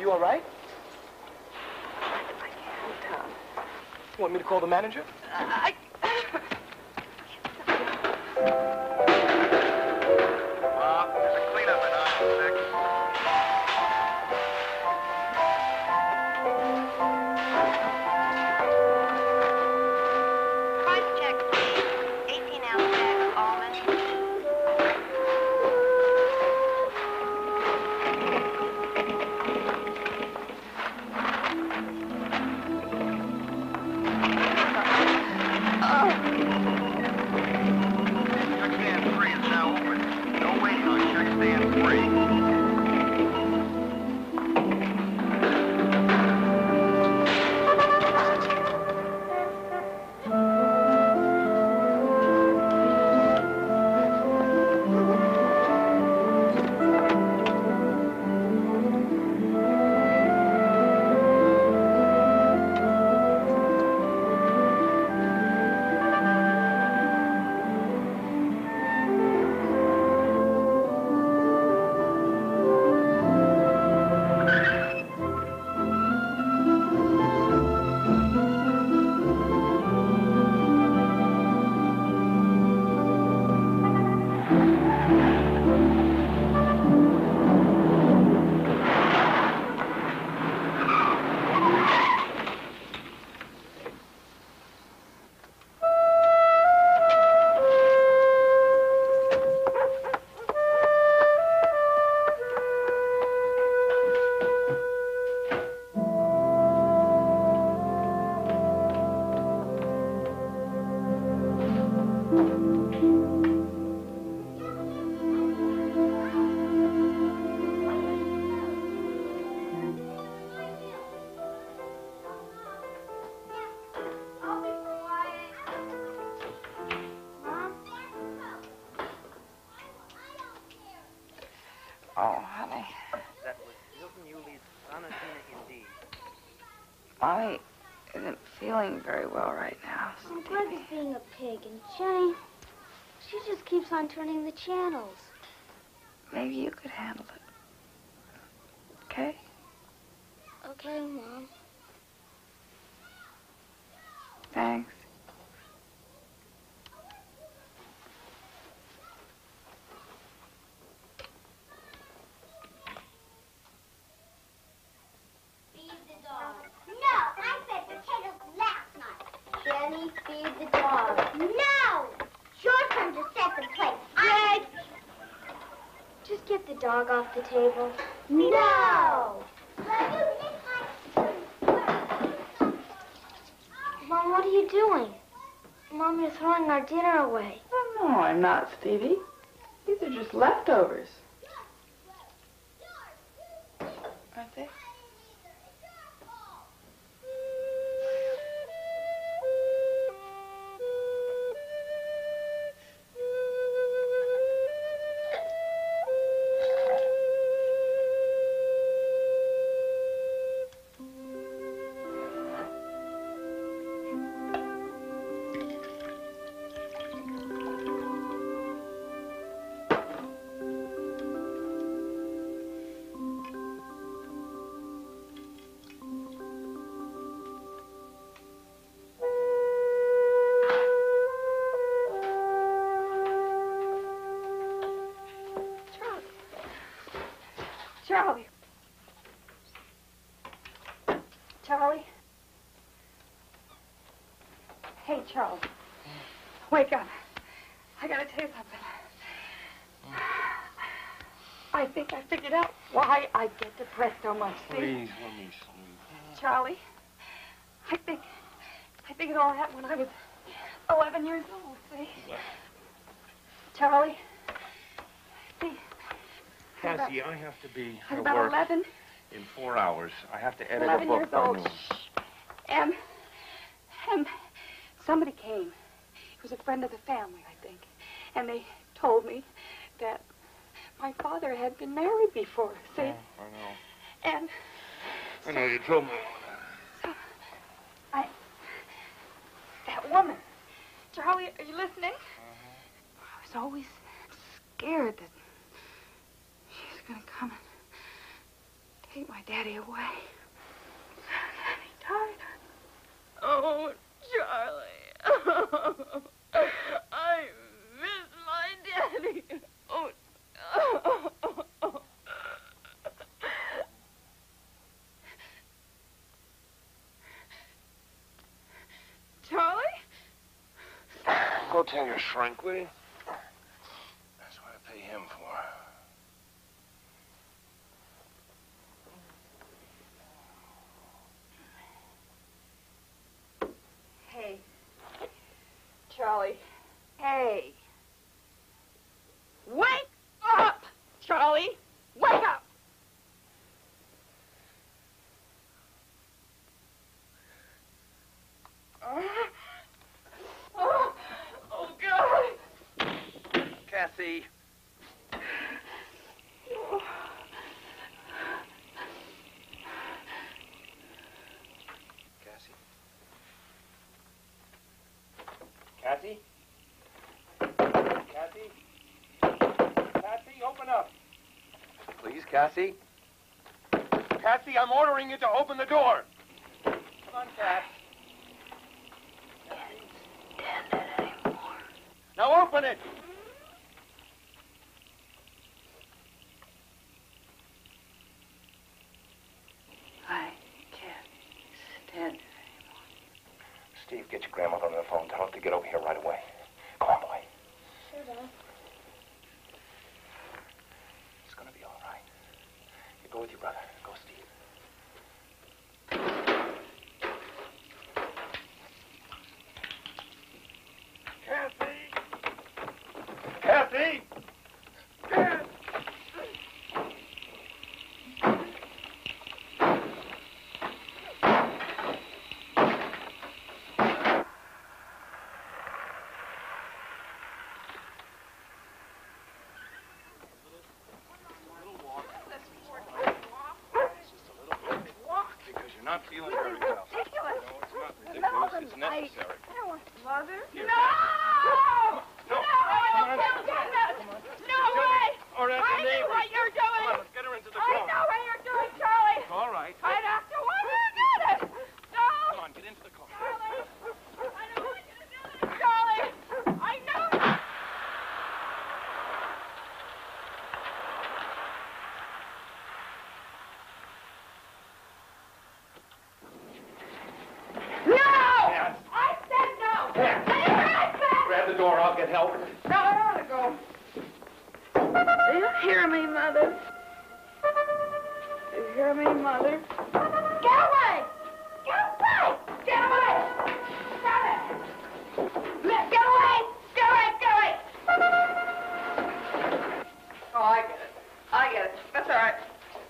you all right? I can't, Tom. You want me to call the manager? Uh, I... feeling very well right now. Oh, Greg's being a pig, and Jenny, she just keeps on turning the channels. Maybe you could handle it. Okay? Okay, Mom. Thanks. Feed the dog. No, I fed potatoes last night. Jenny, feed the dog. No! It's your turn to set the plate. Greg! Just get the dog off the table. No! Mom, what are you doing? Mom, you're throwing our dinner away. Oh, no, I'm not, Stevie. These are just leftovers. Aren't they? Hey, Charlie. Wake up. I gotta tell you something. I think I figured out why I get depressed so much. See? Please, let me sleep. Charlie, I think, I think it all happened when I was 11 years old, see? Charlie, see, Cassie, I have to be at about work 11, in four hours. I have to edit a book years by old. noon. And, and somebody came. It was a friend of the family, I think. And they told me that my father had been married before, see? Oh, I know. And I know, you told me. I, that woman, Charlie, are you listening? Uh-huh. I was always scared that she was going to come and take my daddy away. And he died. Oh, Charlie. I miss my daddy. Oh. Charlie? Go tell your shrink, will you? That's what I pay him for. Hey. Charlie. Hey. Wake up! Charlie! Wake up! Oh, oh God! Cassie? Cassie? Cassie? Cassie, open up. Please, Cassie. Cassie, I'm ordering you to open the door. Come on, Cass. Now open it. I can't stand it. Anymore. Steve, get your grandmother on the phone. Tell her to get over here right away. Come on, boy. Sure, Dad. It's gonna be all right. You go with your brother. Go, Steve. Kathy! Kathy! Because you're not feeling very well. Ridiculous. No, it's not ridiculous. It's necessary. Mother? Here. No! No. No! Come on. Don't do this! No way! Or at I the know neighbors. what you're Come doing! on, let's get her into the I car. know what you're doing, Charlie! All right. I'd have to want you to do this! No! Come on, get into the car. Charlie! I don't want you to do this, Charlie! I know! No! Yes. I said no! Yes. I said Grab the door. I'll get help. no! I don't want to go. Do you hear me, Mother? Do you hear me, Mother? Get away! Get away! Get away! Stop it! Let, get away! Get away! Get away! Oh, I get it. I get it. That's all right.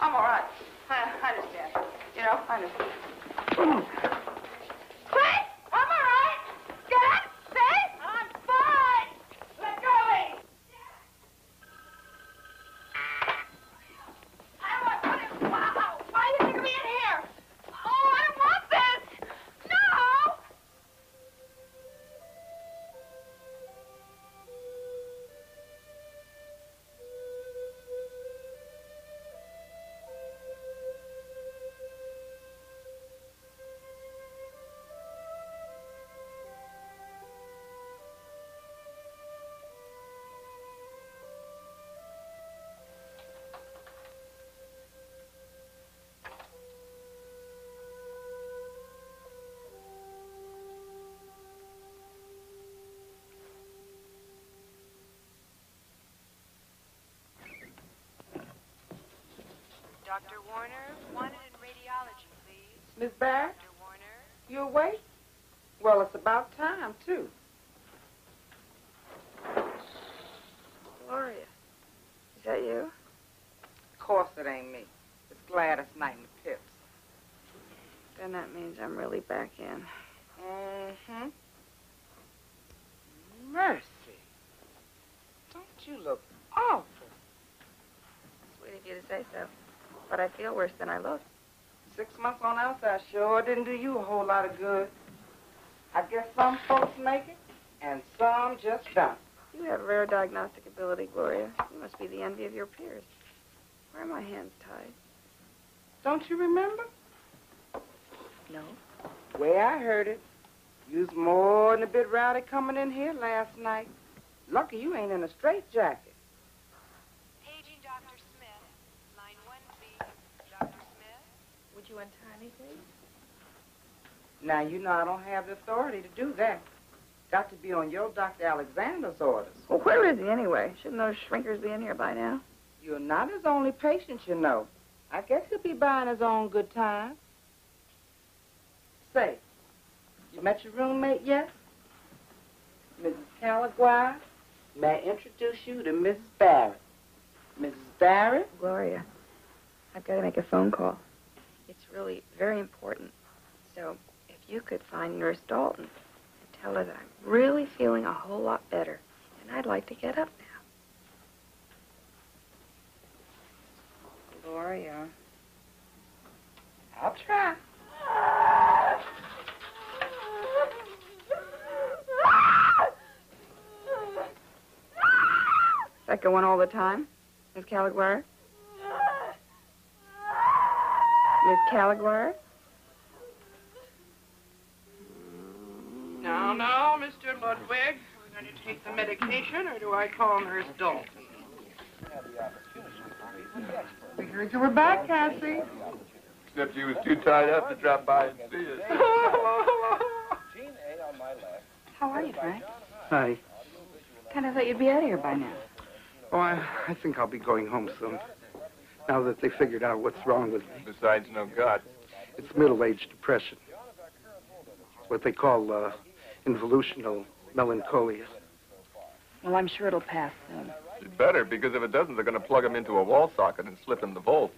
I'm all right. I, I understand. You know, I understand. Dr. Warner, wanted in radiology, please. Miss Barrett, Dr. Warner. you awake? Well, it's about time, too. Gloria. Is that you? Of course it ain't me. It's Gladys Knight and the Pips. Then that means I'm really back in. Mm-hmm. Mercy. Don't you look awful? Sweet of you to say so. But I feel worse than I look. Six months on outside sure didn't do you a whole lot of good. I guess some folks make it, and some just don't. You have rare diagnostic ability, Gloria. You must be the envy of your peers. Why are my hands tied? Don't you remember? No. Way I heard it, you was more than a bit rowdy coming in here last night. Lucky you ain't in a straitjacket. Would you untie me, please? Now, you know I don't have the authority to do that. Got to be on your Dr. Alexander's orders. Well, where is he anyway? Shouldn't those shrinkers be in here by now? You're not his only patient, you know. I guess he'll be buying his own good time. Say, you met your roommate yet? Mrs. Calaguire, may I introduce you to Mrs. Barrett? Mrs. Barrett? Gloria, I've got to make a phone call. It's really very important. So, if you could find Nurse Dalton and tell her that I'm really feeling a whole lot better, and I'd like to get up now. Gloria. I'll try. Is that going all the time, Miss Calaguire? Miss Calaguire? Now, now, Mr. Ludwig, are we're going to take the medication, or do I call Nurse Dalton? We heard you were back, Cassie. Except you was too tied up to drop by and see us. How are you, Frank? Hi. Kind of thought you'd be out of here by now. Oh, I, I think I'll be going home soon. Now that they figured out what's wrong with me. Besides, no God. It's middle-aged depression. It's what they call uh, involutional melancholia. Well, I'm sure it'll pass soon. It better, because if it doesn't, they're going to plug him into a wall socket and slip him the volt.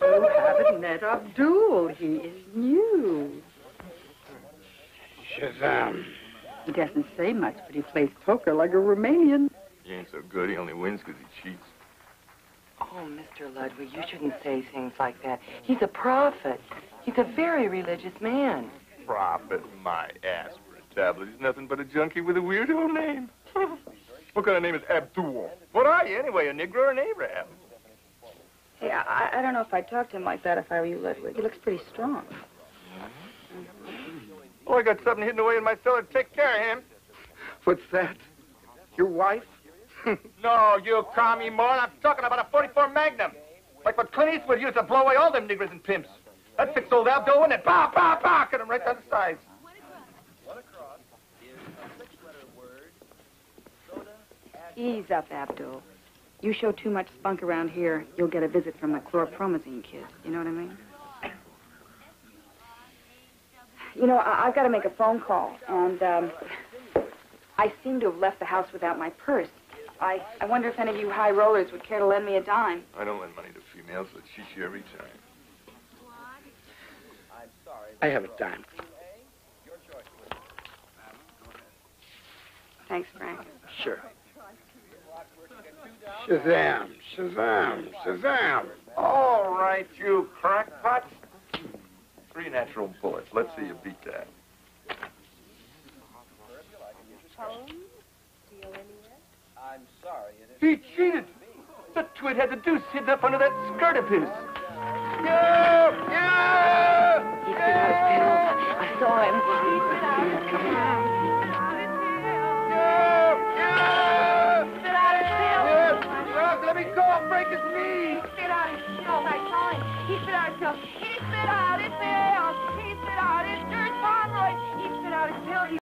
You haven't met Abdul. He is new. Shazam. He doesn't say much, but he plays poker like a Romanian. He ain't so good. He only wins because he cheats. Oh, Mr. Ludwig, you shouldn't say things like that. He's a prophet. He's a very religious man. Prophet, my aspirin tablet. He's nothing but a junkie with a weirdo name. what kind of name is Abdul? What are you, anyway, a Negro or an Abraham? Hey, I, I don't know if I'd talk to him like that if I were you, Ludwig. He looks pretty strong. Oh, I got something hidden away in my cellar. Take care of him. What's that? Your wife? No, you commie moron. I'm talking about a 44 Magnum. Like what Clint Eastwood used to blow away all them niggers and pimps. That fixed old Abdul, wouldn't it? Pow, pow, pow. Cut him right down the sides. Ease up, Abdul. You show too much spunk around here, you'll get a visit from the chlorpromazine kid. You know what I mean? You know, I- I've got to make a phone call, and um, I seem to have left the house without my purse. I, I wonder if any of you high rollers would care to lend me a dime. I don't lend money to females, but she share every time. I have a dime. Thanks, Frank. Sure. Shazam, Shazam, Shazam. All right, you crackpots. Three natural bullets. Let's see you beat that. He cheated. The twit had the deuce hidden up under that skirt of his. Yeah! Yeah! He spit out his pills. I saw him. Yeah! Yeah! Yes! Rob, let me go. I'll break his knee. spit out his pills. I saw him. He spit out his pills. He spit out his pills. He spit out his George Pomeroy. He spit out his pills.